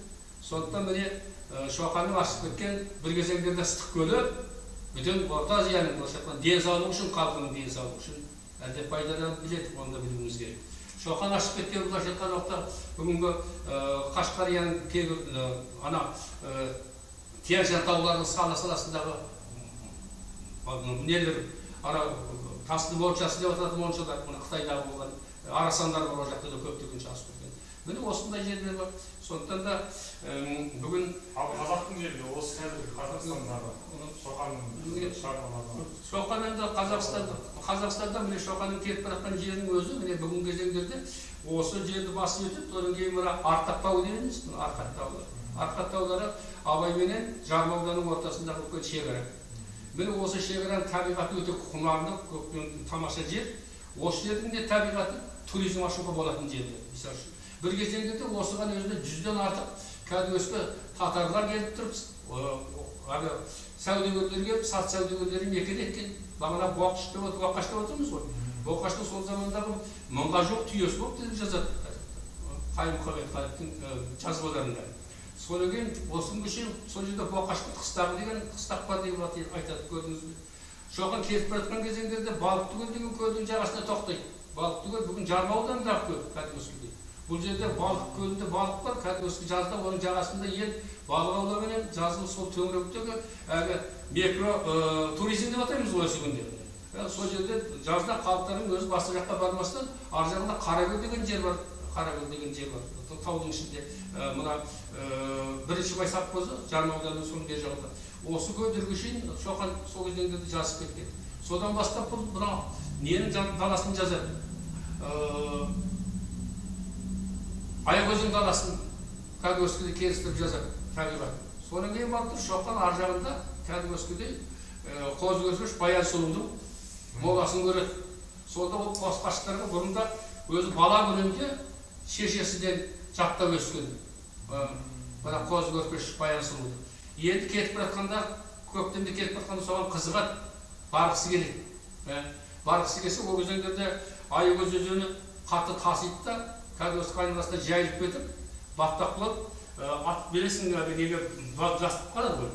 Сондықтан міне шоқанның ашып кеткен бір кезеңдерде ыстық көлі бүтін орта азияның былайша айтқанда денсаулығы үшін халқының денсаулығы үшін әлде пайдаланып біледі оны да білуіміз керек. Шоқан ашып кеткен былайша айтқан уақытта бүгінгі қашқарияның кейбір ана тиян тауларының сала саласындағы нелер ана тасты моншасы деп аталатын моншалар мына қытайдағы болған арасандар бар ол жақта да көптеген шашып кеткен. Міне осындай жерлер бар. Сондықтан да бүгін ал қазақтың жерінде осы қазіргі қазақстандағы шоқанның шығармалары шоқан енді қазақстанда қазақстанда міне шоқанның кетіп бара жатқан жерінің өзі міне бүгінгі кезеңдерде осы жерді басып өтіп одан кейін мына арқат тауы дейміз арқат таулары арқат таулары абайменен жарма ауданының ортасындағы үлкен шекара. Міне осы шекараның табиғаты өте құнарлы тамаша жер осы жердің де табиғаты туризм ашуға болатын жерлер мысалы үшін бір кезеңдерде осыған өзінде жүзден артық кәдуескі татарлар келіп тұрып әлгі саудагерлер келіп сат саудагерлері мекен еткен бағана боқыш деп боқаш деп отырмыз ғой боқаштың сол замандағы мыңға жуық түйесі болды деп жазады қайым мұхаммед жазбаларында содан кейін осы күнге шейін сол жерде боқаштың қыстағы деген қыстақ бар деп айтады көрдіңіз бе? Соған кетіп бара жатқан кезеңдерде балықты көл деген көлдің жағасына тоқтайды. Балықты көл бүгін жарма ауданындағы көл кәдімгідей бұл жерде балық көлінде балық бар кәдімгі жазда оның жағасында ел балық аулауменен жазғы сол төңіректегі әлгі микро туризм деп атаймыз ғой осы күнде. Ә, сол жерде жазда халықтардың өзі басқа жаққа бармастан ар жағында қаракөл деген жер бар. Қаракөл деген жер бар Та- таудың ішінде мына бірінші бай совхозы жарма ауданының соның бер жағында осы көлдерге шейін шоқан сол кезеңдерде жазып кеткен. Содан бастап бұл мына ненің даласын жазады? Аягөздің даласын кәдуескідей келістіріп жазады табиғат. Содан кейін барып тұр шоқан ар жағында кәдуескідей қозы көрсеш баян сұлудың моласын көреді. Сонда ол қосқаштарға бұрында өзі бала күнінде шешесінен жаттап өскен. Мына қозы көрпеш баян сұлуды. Енді кетіп бара жатқанда көктемде кетіп бара жатқанда соған қызығады барғысы келеді. Ә, барғысы келсе ол кезеңдерде аягөз өзені қатты тасиды да кәдуескі айналасына жайылып кетіп батпақ болып ә, ат бересің әлгі неге жастып қалады ғой.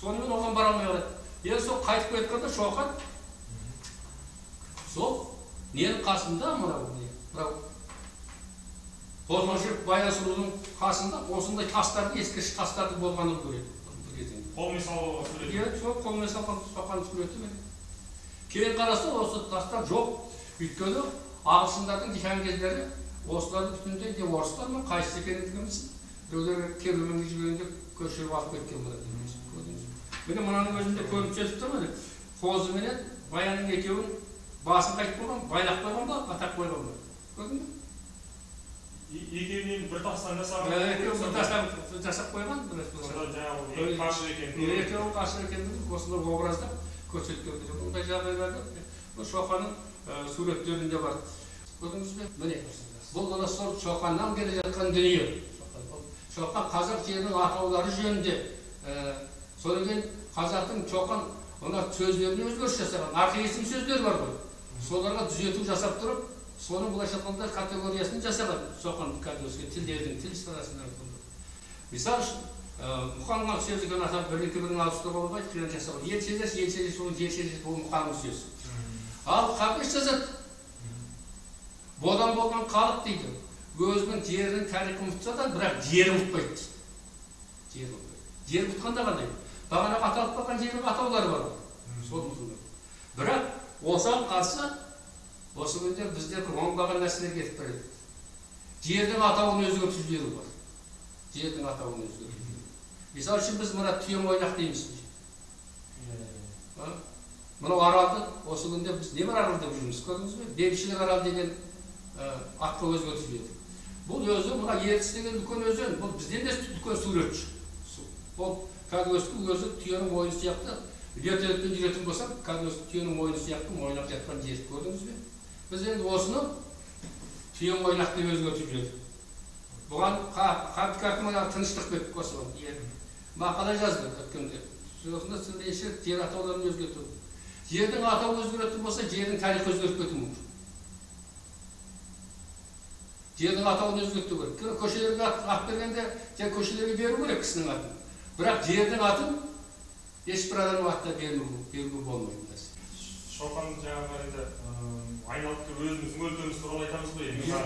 Сонымен оған бара алмай қалады. Енді сол қайтып келе жатқанда шоқан сол ненің қасында мынау мынау қозғаншық баян сұлудың қасында осындай тастардың ескерткіш тастардың болғанын көреді қолмен салуға сурет. Иә сол қолмен салған соқан суреті міне кейін қараса осы тастар жоқ. Өйткені ағылшындардың диқан кездері осыларды бүтіндей не орыстар ма қайсысы екенін біреулер керуенмен жүргенде көшіріп алып кеткен бе? міне мынаның өзінде көрініп жетіп тұр міне. Қозы менен баянның екеуін басын қайтып қойған байлап қойған ба атап қойған ба? Көрдің бе екеуінен бір тастан жасаған екеуін бір тастап жасап қойған жаңағы қарсы екен. екеуі қарсы екендігін осындай образдап көрсеткен жағдайларда бұл шоқанның суреттерінде бар. Көрдіңіз бе? Міне бұл мына сол шоқаннан келе жатқан дүние. Шоқан қазақ жерінің атаулары жөнінде содан кейін қазақтың шоқан мына сөздеріне өзгеріс жасаған архаизм сөздер бар ғой. Соларға түзету жасап тұрып соның былайша айтқанда категориясын жасаған соған кәдімгі тілдердің тіл санасынан мысалы үшін мұқанға сөзі атап бір екі бірін ауыстыруға болмайды қиын жасау ел шежіресі ел шежіресі ол жер шежіресі бұл мұқанның сөзі ал қабеш жазады бодан болған халық дейді өзінің жерінің тарихын ұмытса да бірақ жерін ұмытпайды дейді жер ұмытқанда қандай бағанағы аталып қалған жердің атаулары бар сол бірақ осыған қарсы осы күнде бізде бір оңбаған нәрселер кетіп бара жатыр. Жердің атауын өзгертіп жіберу бар. Жердің атауын өзгертіп жіберу мысалы үшін біз мына түйемойнақ дейміз. А? мынау аралды осы күнде біз не бар арал деп жүрміз көрдіңіз бе? Бейбітшілік арал деген атқа өзгертіп жіберді бұл өзі мына ертіс деген үлкен өзен бұл бізден де үлкен суретші бұл кәдімгі өзі түйенің мойны сияқты. Вертолетпен жүретін болсақ кәдімгі түйенің мойны сияқты мойнақ жатқан жер көрдіңіз бе? Біз енді осыны түйе мойнақ деп өзгертіп жібердік бұған картина тыныштық бердік осыған мақала жазды өткенде осында сіздейше жер атауларын өзгерту жердің атауы өзгеретін болса жердің тарихы өзгеріп кетуі мүмкін жердің атауын өзгерту керек көшелерге ат бергенде жаңа көшелерге беру керек кісінің атын бірақ жердің атын ешбір адамның атына беруге болмайды шоқан жаңағы енді айналып келіп өзіміздің өлкеміз туралы айтамыз ғой. Енді мына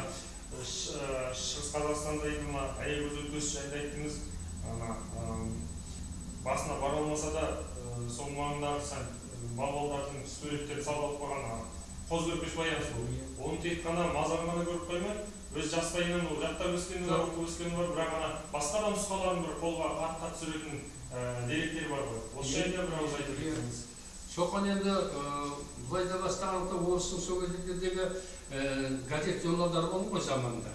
шығыс қазақстанда енді мына аягөз өлкесі жайында айттыңыз. Ана басына бара алмаса да сол маңындағы балалардың суреттерін салып алып қойған қоз көрпеш баянсу оны тек қана мазағын ғана көріп қоймай өз жастайынан ол жаттап өскені бар оқып өскені бар бірақ ана басқа да нұсқаларын бір қолға қатты қатты түсіретін деректер бар ғой. Осы жайында бір ауыз айтып кетсеңіз шоқан енді бастағанда орыстың сол кездердегі газет журналдары болды ғой заманында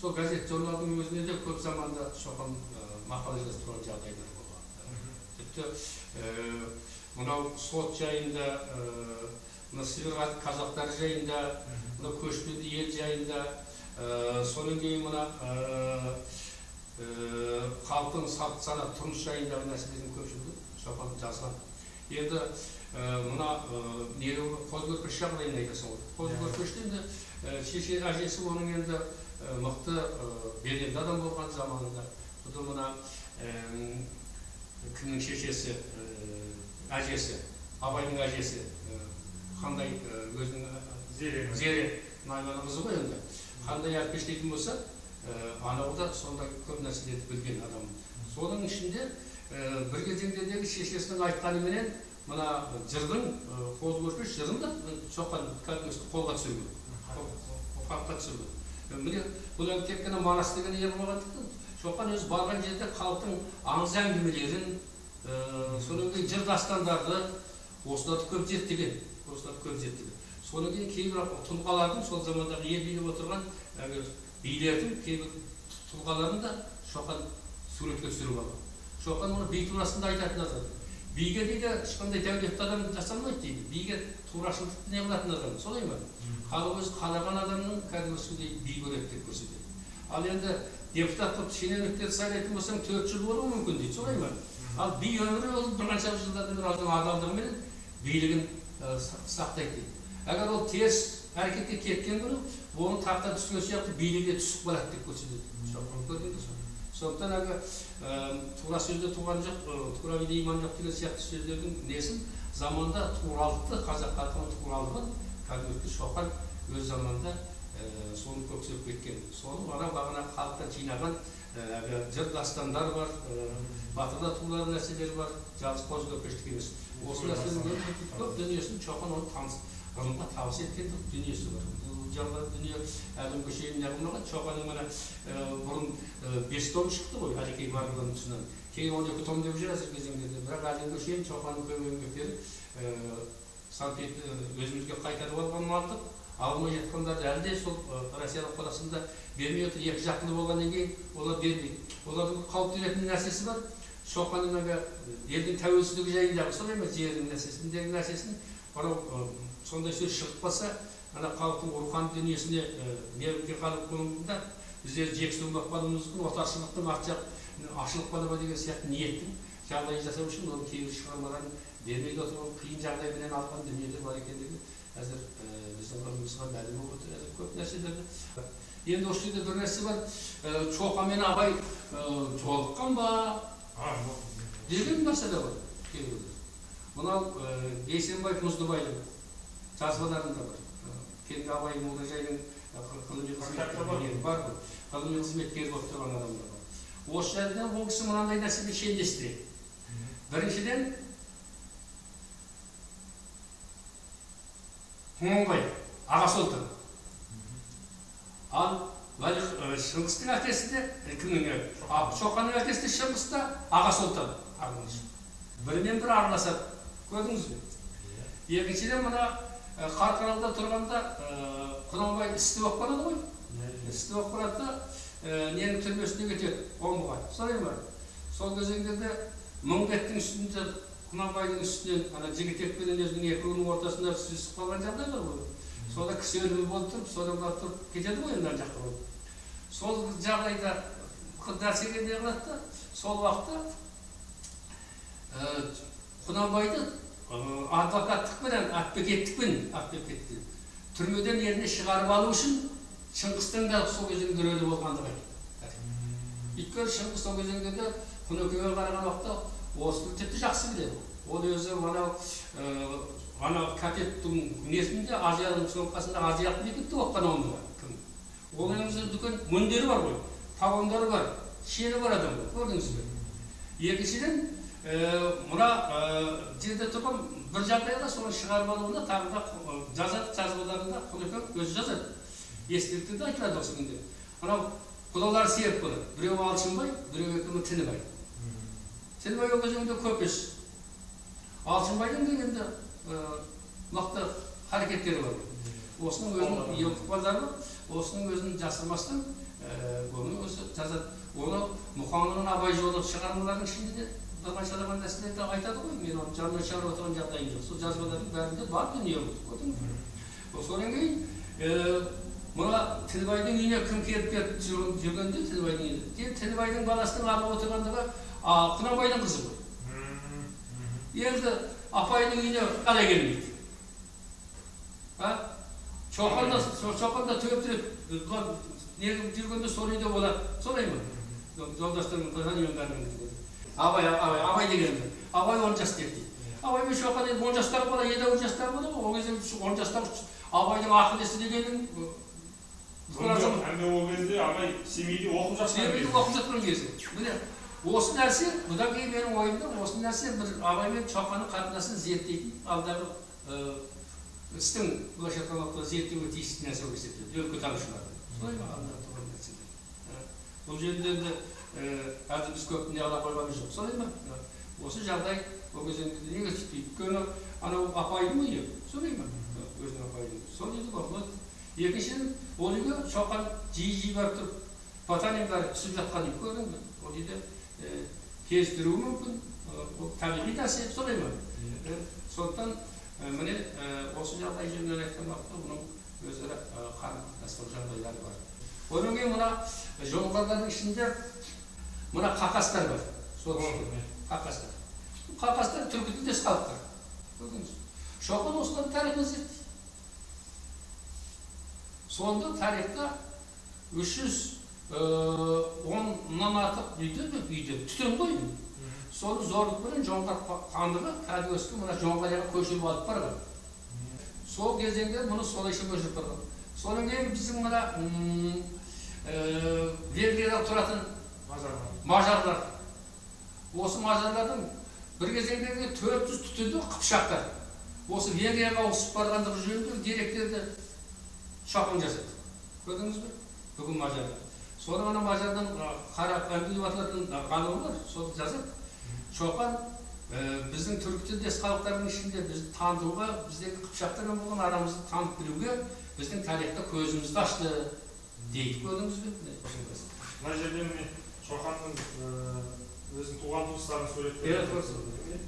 сол газет журналдың өзінде де көп заманда шоқан мақала жазып тұрған жағдайлар болған тіпті мынау сот жайында мына сібір қазақтары жайында мына көшпенді ел жайында содан кейін мына халықтың салт сана тұрмыс жайындағы нәрселердің көпшілігі шоқан жазған енді мына не қозыкөрпеш жағдайын айтасың ғой. Қозыкөрпеште енді шеше әжесі оның енді мықты беделді адам болған заманында. Содан мына кімнің шешесі әжесі абайдың әжесі қандай өзінің зере. зере қызы ғой енді. Қандай әлпештейтін болса анау да сондай көп нәрселерді білген адам. Соның ішінде бір кезеңдердегі шешесінің айтқаныменен мына жырдың қозы көрпеш жырын да шоқан кәдімгі қолға түсірген халыққа түсірген міне бұл енді тек қана манас деген не болмағандықтан шоқан өзі барған жерде халықтың аңыз әңгімелерін содан кейін жыр дастандарды осыларды көп зерттеген осыларды көп зерттеген содан кейін кейбір тұлғалардың сол замандағы ел билеп отырған әлгі билердің кейбір тұлғаларын да шоқан суретке түсіріп алған шоқан оны би турасында айтатын адам биге дейді ешқандай дәулетті адам жасалмайды дейді биге турашылдықты не қылатын адам солай ма халық өзі қалаған адамның кәдімгісіндей би көреді деп көрсетеді ал енді депутат қылып шенеуніктерді сайлайтын болсаң төрт жыл болуы мүмкін дейді солай ма ал би өмірі ол бір қанша жылдардан бері адалдығымен билігін сақтайды дейді егер ол теріс әрекетке кеткен күні оны тақтан түскен сияқты билікке түсіп қалады деп көрсетеді сондықтан әлгі тура сөзде туған жоқ тура биде иман жоқ деген сияқты сөздердің несін заманда туралықты қазақ халқының туралығын кәдімгі шоқан өз заманында соны көксеп кеткен. Соны анау бағана халықтан жинаған әлгі жыр дастандар бар батырда туылған нәрселер бар жалғыз қозы көпештік емес. Осы нәрселердің көп дүниесін шоқан оны ғылымға табыс еткен дүниесі бар. Жалға дүние әлім көшейін неғылмаған шоқанның мына бұрын бес том шықты ғой әлекей марғұланның тұсынан. Кейін он екі том деп жүр қазіргі кезеңдерде бірақ әлім көшейін шоқанның көп еңбектері өзімізге қайтарып алғанын алдық алмай жатқандарды әлі де сол россияның қоластында бермей отыр. Екі жақтылы болғаннан кейін олар бермейді олардың қауіптенетін нәрсесі бар. Шоқанның әлгі елдің тәуелсіздігі жайындағы солай ма? Жердің нәрсесіндегі нәрсесін. Анау сондай сөз шығып қалса ана халықтың рухани дүниесіне неге қалып қалуында біздер жексұрын болып қалуымыз мүмкін отаршылдықтың арт жақ ашылып қала ма деген сияқты ниеттің жағдайын жасау үшін оның кейбір шығармаларын бермей отырған қиын жағдайменен алған дүниелер бар екендігі қазір біздің ғылымымызға мәлім болып отыр. Әзір көп нәрселерді. Енді осы жерде бір нәрсе бар. Шоқан мен абай жолыққан ба? Деген мәселе бар. Кейбіреулер. мынау бейсенбай мұздыбайдың жазбаларында бар. Кенде абай молдажайдың ғылыми Контакты бар. ғой ғылыми қызметкері болып тұрған адамдар бар осы жерде ол кісі мынандай нәрсемен шендестіреді біріншіден құнанбай аға сұлтан ал шыңғыстың әкесі де кімнің шоқанның әкесі де шыңғыста аға сұлтан бірімен бірі араласады көрдіңіз бе екіншіден мына қарқаралыда тұрғанда құнанбай істі болып қалады ғой істі болып қалады да ненің түрмесіне кетеді омбыға солай ма сол кезеңдерде мыңбеттің үстінде құнанбайдың үстінен ана жігітек пенен өзінің екі руының ортасында түсіп қалған жағдай бар ғой сонда кісі өлімі болып тұрып содан барып тұрып кетеді ғой енді ана болып сол жағдайда нәрсеге не қылады да сол уақытта ә, адвокаттықпенен атбекеттікпен атбекеттікпен түрмеден еліне шығарып алу үшін шыңғыстың да сол кезеңде рөлі болғандығы өйткені шыңғыс сол кезеңдерде құнекеңе қараған уақытта осыны тіпті жақсы біледі ол өзі анау ә, анау катеттің несінде азияның сөмкасында азиялық мектепте оқыған омбыда кім ол өзі дүкен мундирі бар ғой погондары бар шені бар адам көрдіңіз бе екіншіден мына жерде тұрған бір жағдайда соны шығарып алуына тағы да жазады жазбаларында құнекең өзі жазады естеліктерде айтылады осы күнде анау құдалар серік болады біреуі алшынбай біреуі екеуі тінібай тінібай ол кезеңде көпес алшынбайдың да енді мықты харекеттері бар осының өзінің ықпалдары бар осының өзін жасырмастан оны өзі жазады оны мұқаңның абай жолы шығармаларының ішінде де бір қаншалаған нәрселерді айтады ғой мен оны жанына шығарып отырған жағдайым жоқ сол жазбалардың бәрінде бар дүние бе содан кейін ә, мына тілбайдың үйіне кім келіп жүрген- жүргенде тілбайдың үйіне тілбайдың баласының алып отырғандығы құнанбайдың қызы ғой енді апайдың үйіне қалай келмейді а шоқанда шоқанда төптірек не жүргенде сол үйде болады солай ма бәрін абай абай абай деген абай он еді дейді абай мен шоқан енді он жастағы бала едәуір жастағы бала ғой. Ол кезде он жастағы абайдың ақылесі дегенің әнде ол кезде абай семейде оқып жатқан семейде оқып жатқан кезі міне осы нәрсе бұдан кейін менің ойымда осы нәрсе бір абай мен шоқанның қатынасын зерттейтін алдағы істің былайша айтқан уақытта зерттеуге тиісті нәрсе болып есептеледі. Өлкетанушылар солай бұл жерде енді ә, әлі біз көп не ала қойғанымыз жоқ солай ма осы жағдай ол кезеңде түспейді өйткені анау апайдың үйі солай ма өзінің апайдың сол үйде оқылады екіншіден ол үйге шоқан жиі жиі барып тұрып ботаник бәрі түсіп жатқан үй көрдің бе ол үйде кездіруі мүмкін ол табиғи нәрсе солай ма сондықтан міне осы жағдай жөнінен айтқан уақытта бұның өзара қарым қатынастық жағдайлары бар одан кейін мына жоңғарлардың ішінде мына қақастар бар. Сол қақастар. Қақастар түркі тілдес халықтар шоқан осылардың тарихын зерттейді сонда тарихта үш жүз оннан артық үйде үйде түтін ғой соны зорлықпенен жоңғар хандығы кәдуескі мына жоңғарияға көшіріп алып барған. Сол кезеңде мұны солайша көшіріп барған содан кейін біздің мына ә, венгрияда тұратын. Мажарлар осы мажарлардың бір кезеңдерде төрт жүз түтінді қыпшақтар. Осы венгрияға ауысып барғандығы жөнінде деректерді шоқан жасады. Көрдіңіз бе? Бүгін мажардар соны ана мажардан қара деп аталатын ғалым бар сол жазады шоқан ә, біздің түркі тілдес халықтардың ішінде бізді танытуға біздегі қыпшақтармен болған арамызды танып білуге біздің тарихта көзімізді ашты дейді. Көрдіңіз бе? Мына жерде міне шоқанның ә, өзінің туған туыстарының Иә, суреттері дұрыс.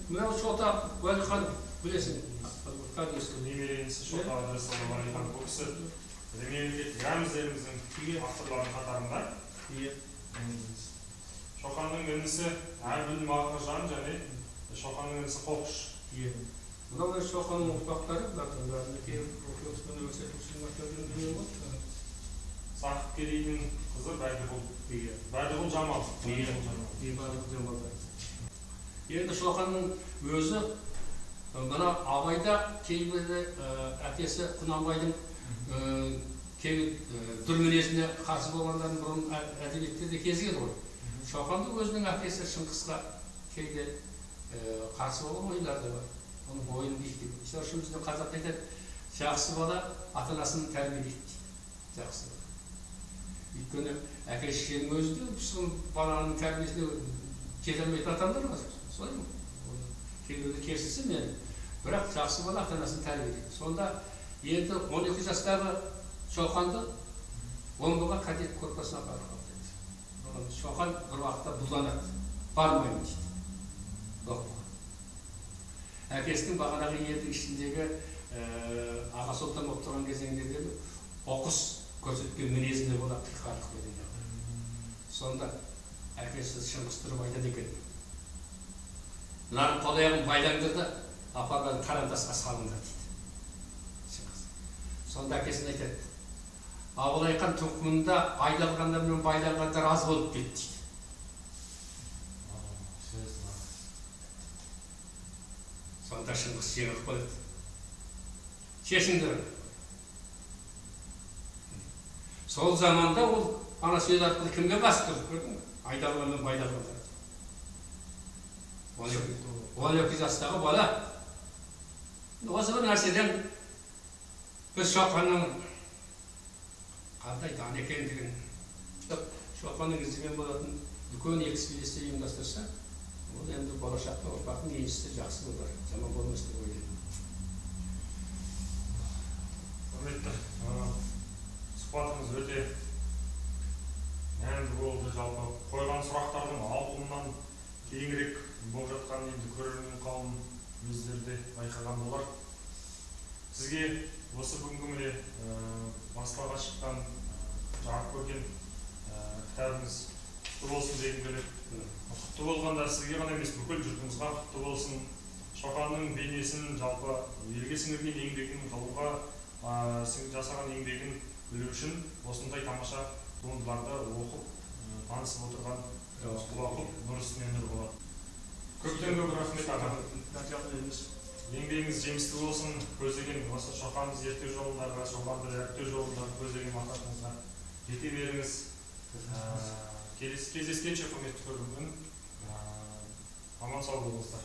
мынау шота уәлихан білесің кәдуескі немере інісі шота уәлихан бұл кісі мемлекеттік рәміздеріміздің авторларының қатарында. Иә шоқанның інісі әбіл мағжан және шоқанның інісі қоқыш. Иә мынау шоқанның ұрпақтары бәріне келіп дүние ғой сақып керейдің қызы бәдіғұл иә бәдіғұл жамал. Бәдіғұл енді шоқанның өзі мына абайда кейбірде ы, әкесі құнанбайдың ы, кей ы, дүрмінезіне қарсы болғандарын бұрын ә- әдебиеттерде кезген ғой шоқанды өзінің әкесі шыңғысқа кейде қарсы болған ойлар да бар оның ойын дейді мысалы үшін біздің қазақ айтады жақсы бала ата анасын тәрбиелейді жақсы өйткені әке шешенің өзі де сол баланың тәрбиесіне жете алмайтын адамдар бар солай ма кейбіреулер керісінше мен бірақ жақсы бала ата анасын тәрбиелейді сонда енді он екі жастағы шоқанды омбыға кадет корпусына апарып қабылдайды шоқан бір уақытта бұлданады бармаймын дейді әкесінің бағанағы елдің ішіндегі аға сұлтан болып тұрған кезеңдердегі оқыс көрсеткен мінезіне болады қиқарлық деген сонда әкесі шыңғыс тұрып айтады екен мынаның қол аяғын байлаңдар да апарған тарантасқа салыңдар дейді. Шыңғыс. Сонда әкесіне айтады абылай хан тұқымында байланғандар мен байланғандар аз болып кетті дейді. Сонда шыңғыс жеңіліп қояды шешіңдер сол заманда ол ана сөз арқылы кімге бас көрдің он екі он екі жастағы бала. Осы бір нәрседен біз шоқанның қандай дан екендігін шоқанның ізімен болатын үлкен экспедиция ұйымдастырса ол енді болашақта ұрпақтың еншісі жақсы болар жаман болмас деп ойлаймын. Құрметті. Ы, сұхбатымыз өте мәнді болды жалпы қойған сұрақтардың ауқымынан кеңірек болып жатқанын енді көрермен қауым өздері де байқаған болар. Сізге осы бүгінгі міне баспаға шыққан жарық көрген кітабыңыз құтты болсын дегім келеді құтты болғанда сізге ғана емес бүкіл жұртымызға құтты болсын. Шоқанның бейнесін жалпы елге сіңірген еңбегін ғылымға жасаған еңбегін білу үшін осындай тамаша туындыларды оқып танысып отырған құлақұл нұр үстіне нұр болады көптен көп рахмет аға. Еңбегіңіз жемісті болсын көздеген осы шоқанды зерттеу жолындағы шоқанды дәріптеу жолындағы көздеген мақсатыңызға жете беріңіз. Келесі кездескенше құрметті көрермен аман сау болыңыздар.